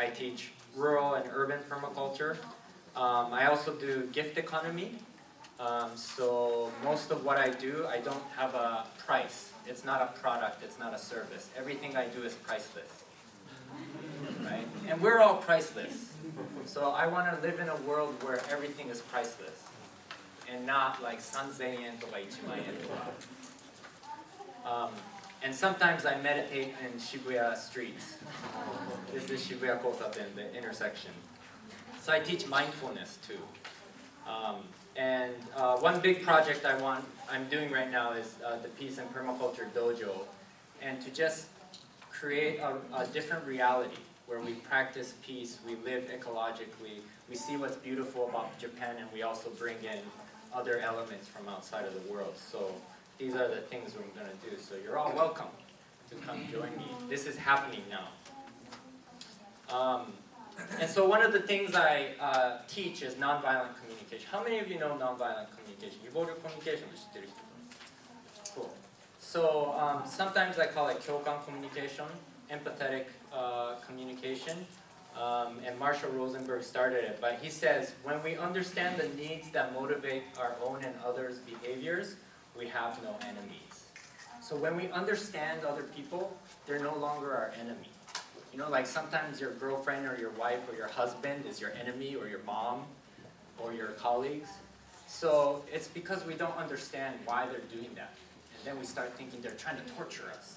I teach rural and urban permaculture. Um, I also do gift economy. Um, so most of what I do, I don't have a price. It's not a product. It's not a service. Everything I do is priceless. Right? And we're all priceless. So I want to live in a world where everything is priceless and not like sanzen yen to and sometimes I meditate in Shibuya streets. This is Shibuya Kotaten, the intersection. So I teach mindfulness too. Um, and uh, one big project I want, I'm doing right now is uh, the Peace and Permaculture Dojo, and to just create a, a different reality where we practice peace, we live ecologically, we see what's beautiful about Japan, and we also bring in other elements from outside of the world. So these are the things we're going to do. So you're all welcome to come join me. This is happening now. Um, and so one of the things I uh, teach is nonviolent communication. How many of you know nonviolent communication? You voted communication, which is Cool. So um, sometimes I call it kyokan communication, empathetic uh, communication. Um, and Marshall Rosenberg started it, but he says, when we understand the needs that motivate our own and others' behaviors, we have no enemies. So when we understand other people, they're no longer our enemy. You know, like sometimes your girlfriend or your wife or your husband is your enemy or your mom or your colleagues. So it's because we don't understand why they're doing that. And then we start thinking they're trying to torture us.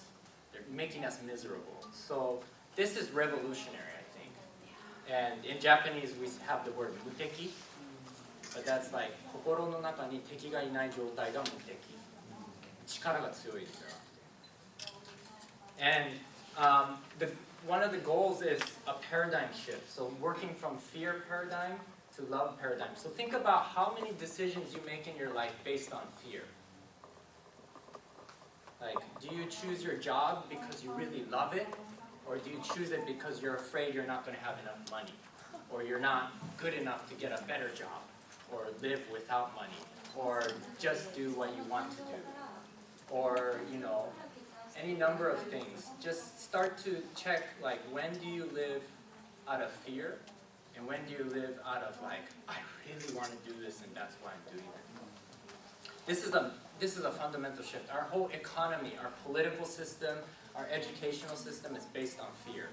They're making us miserable. So this is revolutionary, I think. And in Japanese, we have the word muteki. But that's like, 心の中に敵がいない状態が無敵。力が強いですよ。And um, the, one of the goals is a paradigm shift. So working from fear paradigm to love paradigm. So think about how many decisions you make in your life based on fear. Like, do you choose your job because you really love it? Or do you choose it because you're afraid you're not going to have enough money? Or you're not good enough to get a better job? Or live without money? Or just do what you want to do? Or, you know, any number of things. Just start to check like when do you live out of fear and when do you live out of like, I really want to do this and that's why I'm doing it. This is a this is a fundamental shift. Our whole economy, our political system, our educational system is based on fear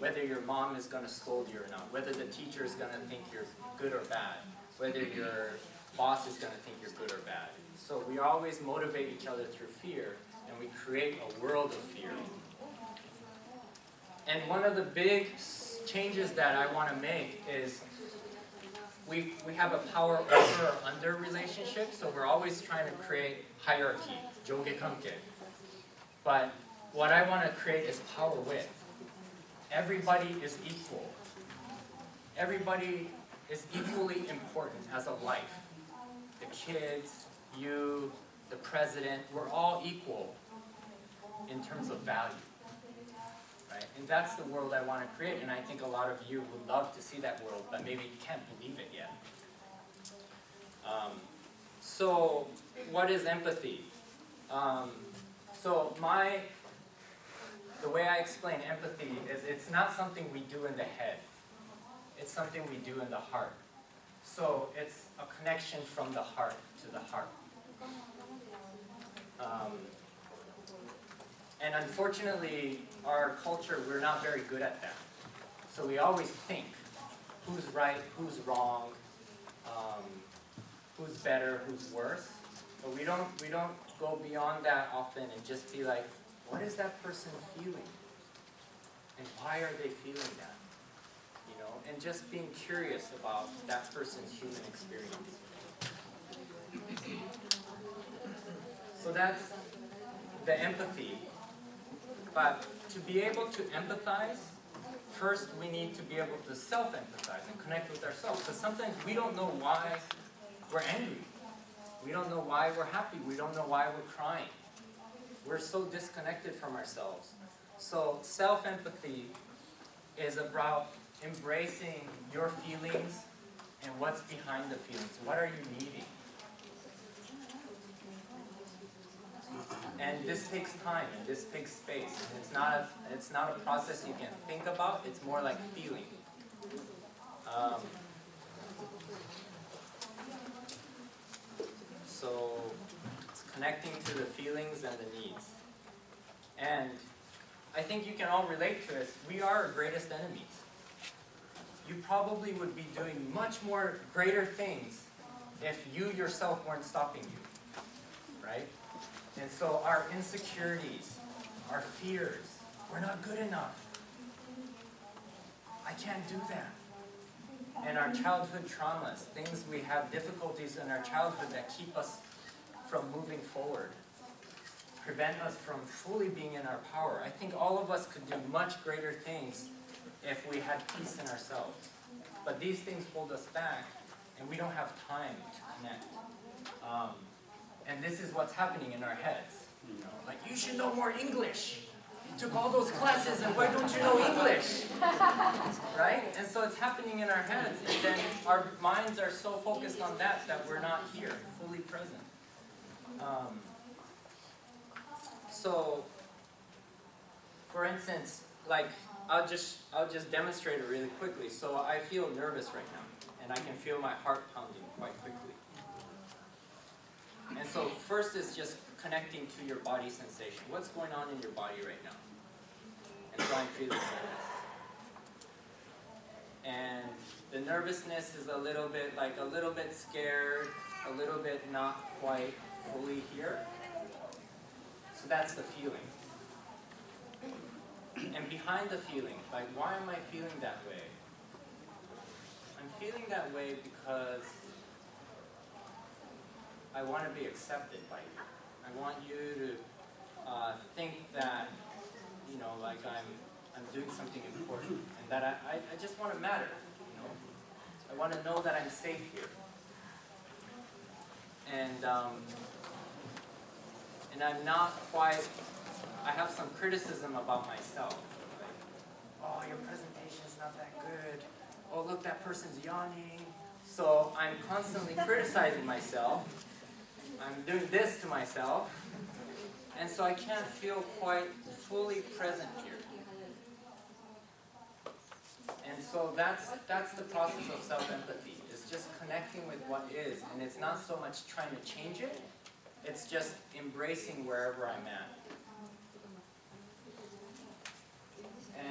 whether your mom is going to scold you or not, whether the teacher is going to think you're good or bad, whether your boss is going to think you're good or bad. So we always motivate each other through fear, and we create a world of fear. And one of the big changes that I want to make is we, we have a power over or under relationship, so we're always trying to create hierarchy, jogekankei. But what I want to create is power with. Everybody is equal. Everybody is equally important as a life. The kids, you, the president, we're all equal in terms of value. Right? And that's the world I want to create, and I think a lot of you would love to see that world, but maybe you can't believe it yet. Um, so, what is empathy? Um, so, my the way I explain empathy is it's not something we do in the head. It's something we do in the heart. So it's a connection from the heart to the heart. Um, and unfortunately, our culture, we're not very good at that. So we always think who's right, who's wrong, um, who's better, who's worse. But we don't, we don't go beyond that often and just be like, what is that person feeling? And why are they feeling that? You know, and just being curious about that person's human experience. So that's the empathy. But to be able to empathize, first we need to be able to self-empathize and connect with ourselves. Because sometimes we don't know why we're angry. We don't know why we're happy. We don't know why we're crying. We're so disconnected from ourselves. So self-empathy is about embracing your feelings and what's behind the feelings. What are you needing? And this takes time and this takes space. And it's not a, it's not a process you can think about, it's more like feeling. Um, so connecting to the feelings and the needs. And I think you can all relate to this. We are our greatest enemies. You probably would be doing much more greater things if you yourself weren't stopping you. Right? And so our insecurities, our fears, we're not good enough. I can't do that. And our childhood traumas, things we have difficulties in our childhood that keep us from moving forward, prevent us from fully being in our power. I think all of us could do much greater things if we had peace in ourselves. But these things hold us back, and we don't have time to connect. Um, and this is what's happening in our heads. You know, like you should know more English. You took all those classes, and why don't you know English? right? And so it's happening in our heads, and then our minds are so focused on that that we're not here, fully present. Um, so, for instance, like I'll just I'll just demonstrate it really quickly. So I feel nervous right now, and I can feel my heart pounding quite quickly. And so first is just connecting to your body sensation. What's going on in your body right now? And try and feel the nervous. And the nervousness is a little bit like a little bit scared, a little bit not quite fully here. So that's the feeling. And behind the feeling, like why am I feeling that way? I'm feeling that way because I want to be accepted by you. I want you to uh, think that, you know, like I'm, I'm doing something important and that I, I, I just want to matter, you know. I want to know that I'm safe here. And, um, and I'm not quite, I have some criticism about myself. Like, oh, your presentation's not that good. Oh, look, that person's yawning. So I'm constantly criticizing myself. I'm doing this to myself. And so I can't feel quite fully present here. And so that's, that's the process of self-empathy. Just connecting with what is. And it's not so much trying to change it. It's just embracing wherever I'm at.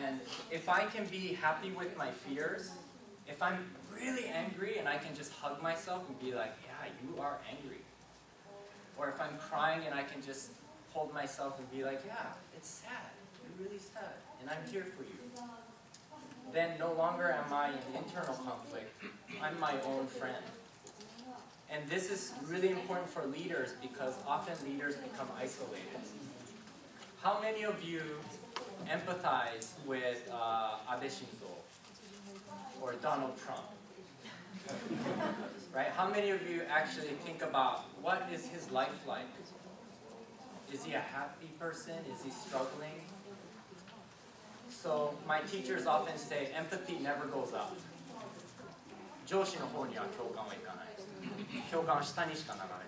And if I can be happy with my fears, if I'm really angry and I can just hug myself and be like, yeah, you are angry. Or if I'm crying and I can just hold myself and be like, yeah, it's sad. You're really sad. And I'm here for you. Then no longer am I in internal conflict. I'm my own friend. And this is really important for leaders because often leaders become isolated. How many of you empathize with uh, Abe Shinzo or Donald Trump? right? How many of you actually think about what is his life like? Is he a happy person? Is he struggling? So my teachers often say empathy never goes up. 上司の方には共感はいかない。共感は下にしか流れない。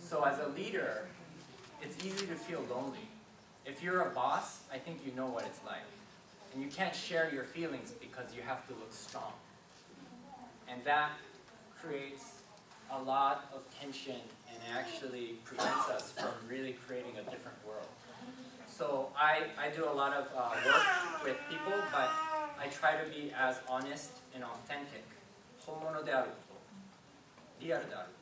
So as a leader, it's easy to feel lonely. If you're a boss, I think you know what it's like. And you can't share your feelings because you have to look strong. And that creates a lot of tension and actually prevents us from really creating a different world. So I, I do a lot of uh, work with people, but I try to be as honest and authentic 本物であることリアルであるこ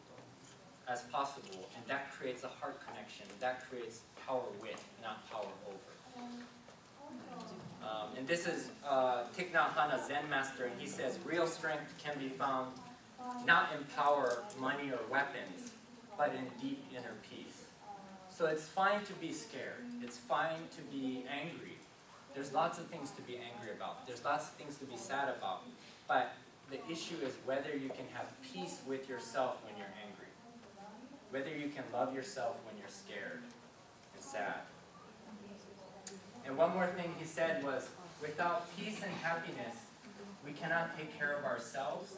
と as possible and that creates a heart connection that creates power with not power over um, and this is uh, Thich Nhat Hanh, a Zen master, and he says real strength can be found not in power, money, or weapons, but in deep inner peace. So it's fine to be scared. It's fine to be angry. There's lots of things to be angry about. There's lots of things to be sad about. But the issue is whether you can have peace with yourself when you're angry. Whether you can love yourself when you're scared and sad. And one more thing he said was, without peace and happiness, we cannot take care of ourselves,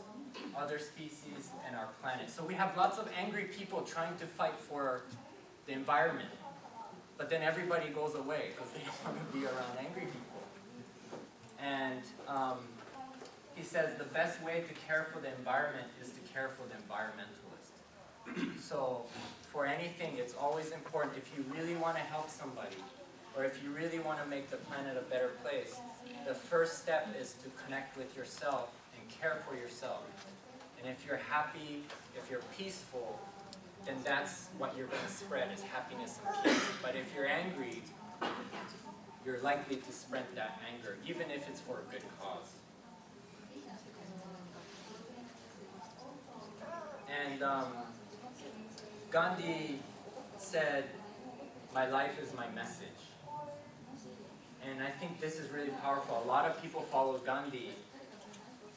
other species, and our planet. So we have lots of angry people trying to fight for the environment. but then everybody goes away because they don't want to be around angry people. And um, he says the best way to care for the environment is to care for the environmentalist. so for anything, it's always important if you really want to help somebody, or if you really want to make the planet a better place, the first step is to connect with yourself and care for yourself. And if you're happy, if you're peaceful, then that's what you're going to spread is happiness and peace. But if you're angry, you're likely to spread that anger, even if it's for a good cause. And um, Gandhi said, my life is my message. And I think this is really powerful. A lot of people follow Gandhi,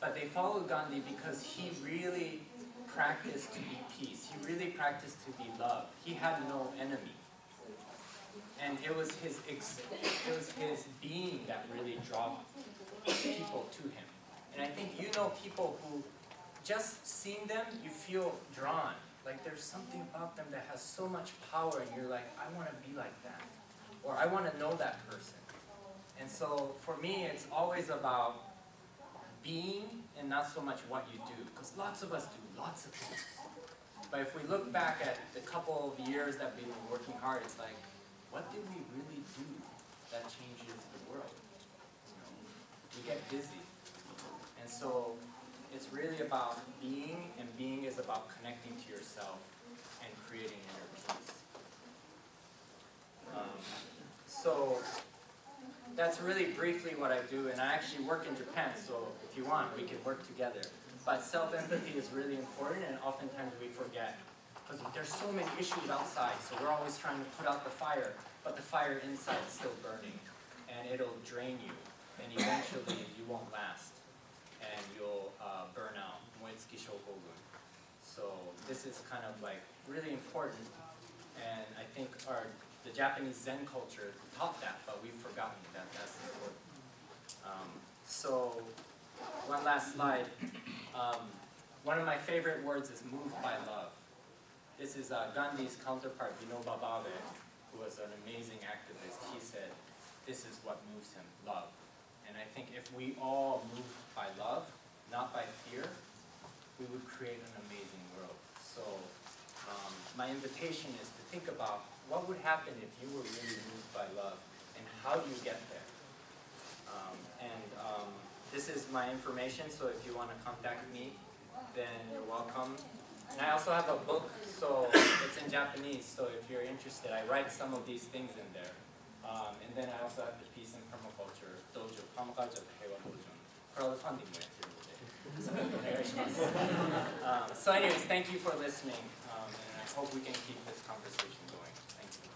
but they follow Gandhi because he really practiced to be peace. He really practiced to be love. He had no enemy. And it was his it was his being that really drew people to him. And I think you know people who just seeing them, you feel drawn. Like there's something about them that has so much power and you're like, I want to be like that. Or I want to know that person. And so for me, it's always about being and not so much what you do. Because lots of us do lots of things. But if we look back at the couple of years that we've been working hard, it's like, what did we really do that changes the world? You know, we get busy. And so it's really about being, and being is about connecting to yourself and creating inner peace. Um, so that's really briefly what I do, and I actually work in Japan, so if you want, we can work together. But self-empathy is really important, and oftentimes we forget. Because there's so many issues outside, so we're always trying to put out the fire, but the fire inside is still burning, and it'll drain you, and eventually you won't last, you'll uh, burn. Moetsuki Shokogun. So this is kind of like really important, and I think our the Japanese Zen culture taught that, but we've forgotten that that's important. Um, so, one last slide. Um, one of my favorite words is moved by love. This is uh, Gandhi's counterpart, Vinoba Bhave, who was an amazing activist. He said, this is what moves him, love. And I think if we all move by love, not by fear, we would create an amazing world. So um, my invitation is to think about what would happen if you were really moved by love, and how do you get there? Um, and um, this is my information, so if you want to contact me, then you're welcome. And I also have a book, so it's in Japanese, so if you're interested, I write some of these things in there. Um, and then I also have the Peace and Permaculture Dojo, Permaculture Heiwa Dojo. Crowdfunding も so, um, so anyways, thank you for listening, um, and I hope we can keep this conversation going. Thank you.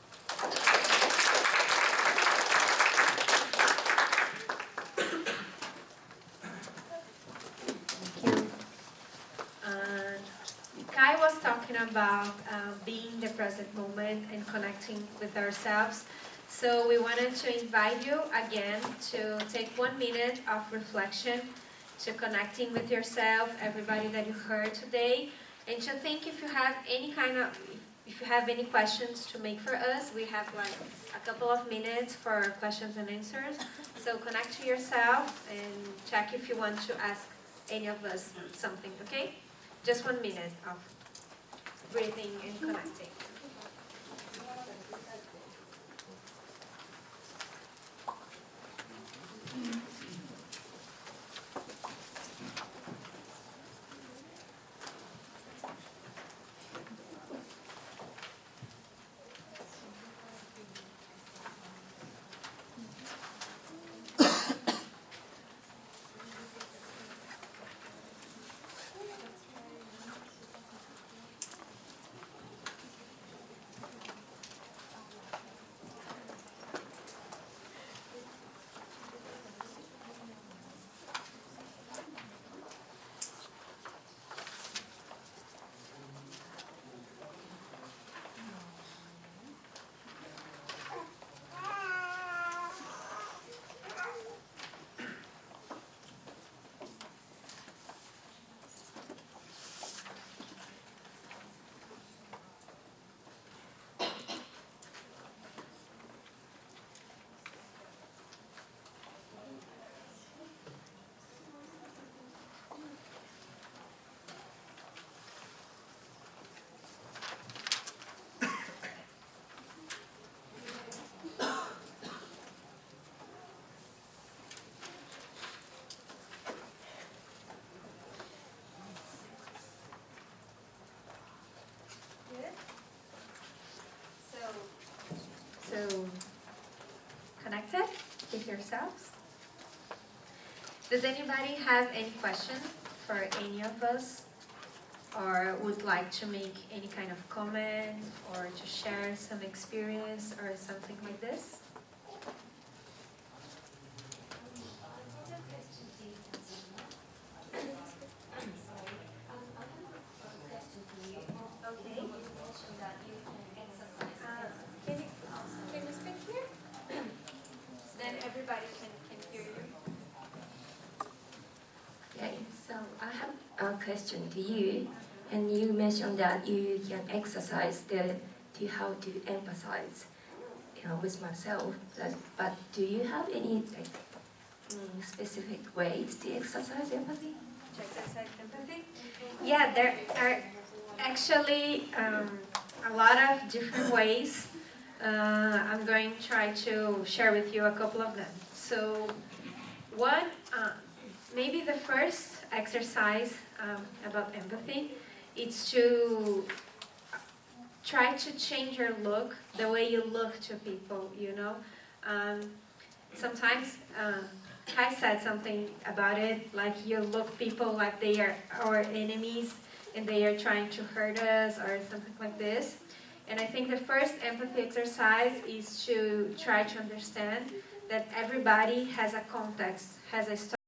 Uh, Kai was talking about uh, being the present moment and connecting with ourselves. So we wanted to invite you again to take one minute of reflection to connecting with yourself, everybody that you heard today. And to think if you have any kind of, if you have any questions to make for us, we have like a couple of minutes for questions and answers. So connect to yourself and check if you want to ask any of us something, okay? Just one minute of breathing and connecting. Mm -hmm. connected with yourselves. Does anybody have any questions for any of us? Or would like to make any kind of comment or to share some experience or something like this? Everybody can, can hear you. Okay, so I have a question to you. And you mentioned that you can exercise the to how to empathize you know, with myself. But, but do you have any like, mm, specific ways to exercise empathy? To exercise empathy? Yeah, there are actually um, a lot of different ways. Uh, I'm going to try to share with you a couple of them. So, one, uh, maybe the first exercise um, about empathy is to try to change your look, the way you look to people, you know. Um, sometimes uh, Kai said something about it, like you look people like they are our enemies and they are trying to hurt us or something like this. And I think the first empathy exercise is to try to understand that everybody has a context, has a story.